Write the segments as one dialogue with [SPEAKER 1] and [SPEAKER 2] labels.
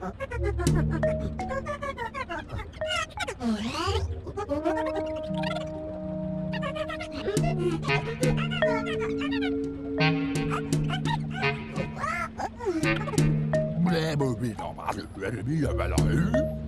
[SPEAKER 1] Blä, blä, blä, blä, blä, blä, blä, blä, blä, blä, blä, blä, blä,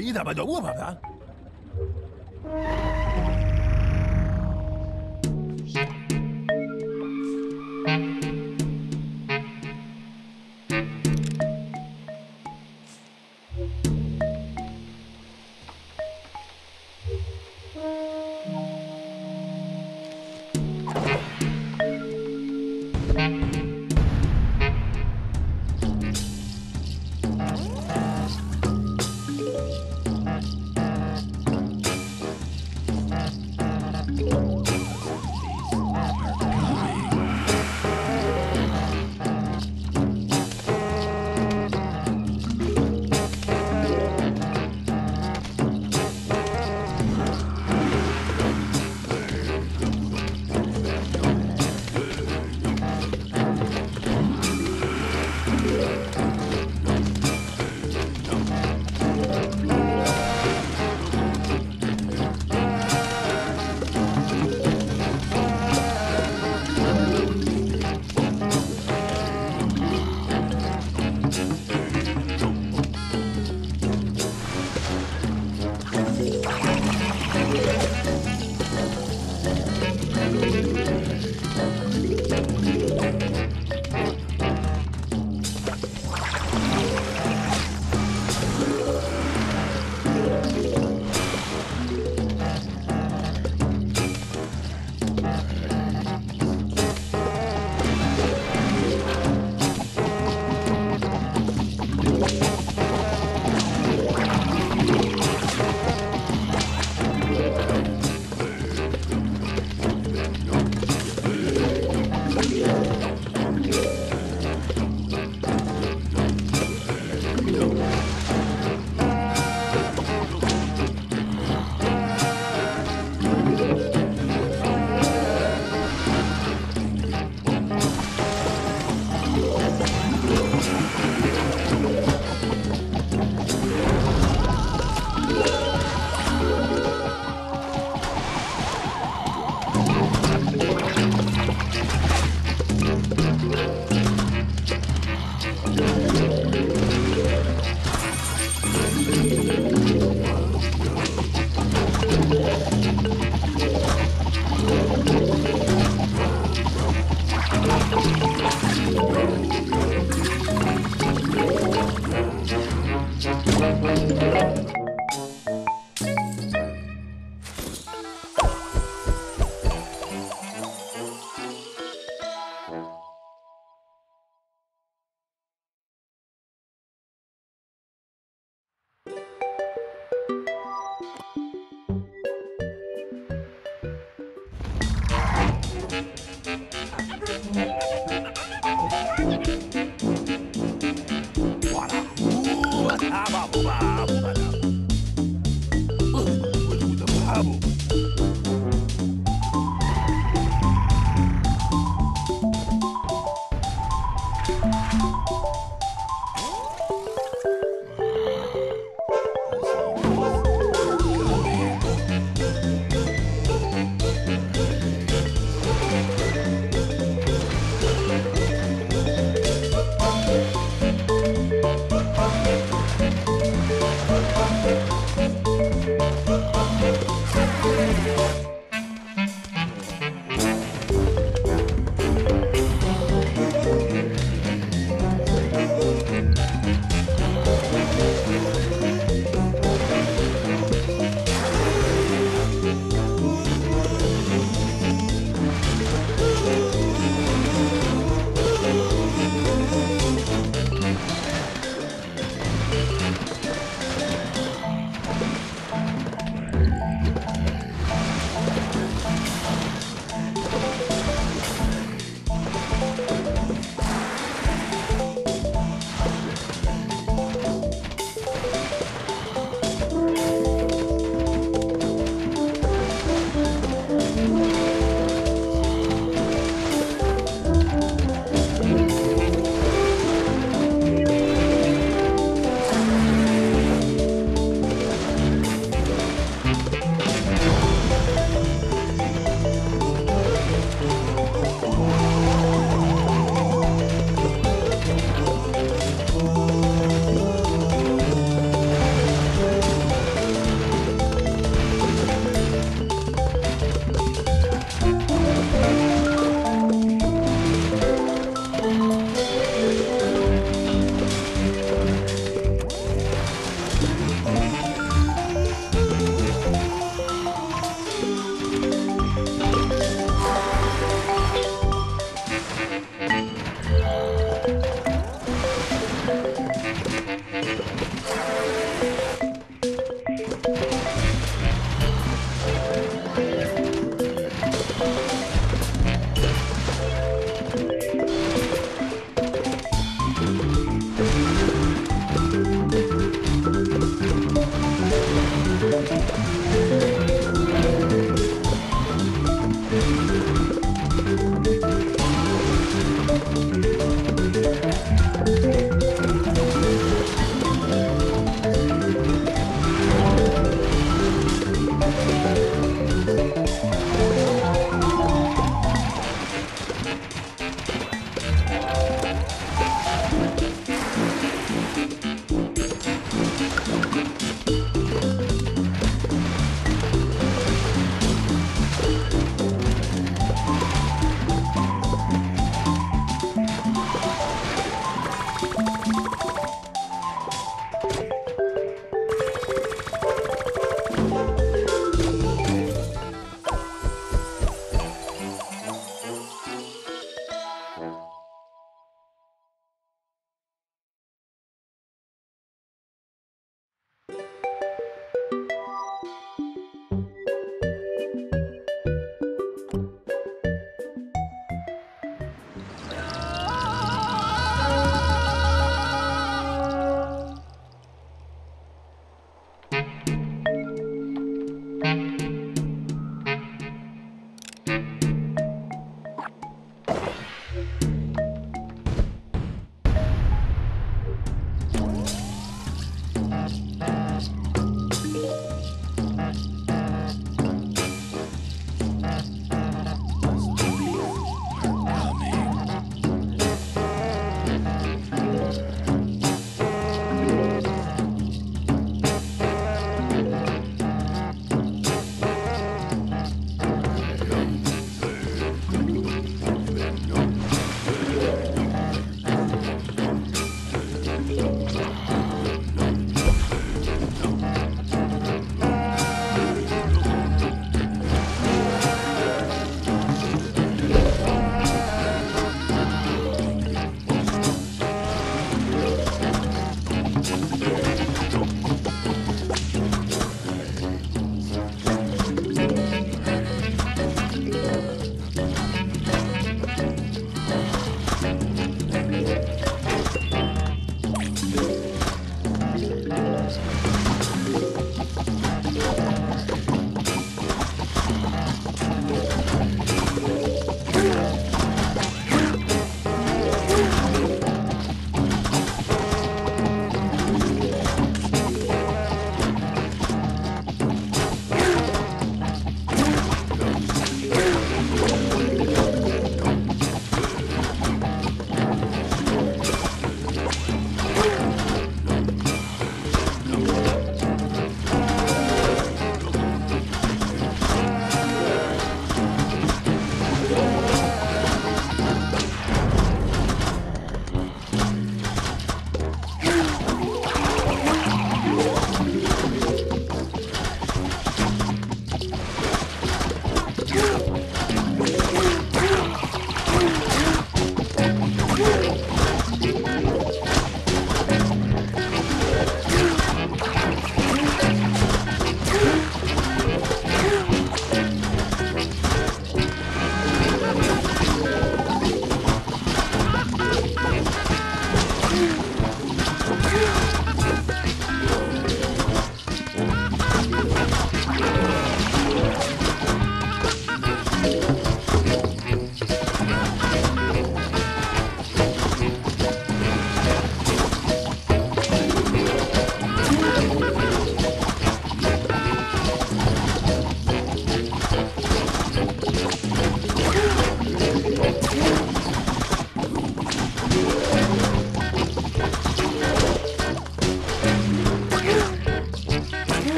[SPEAKER 1] 你他妈的乌吧吧！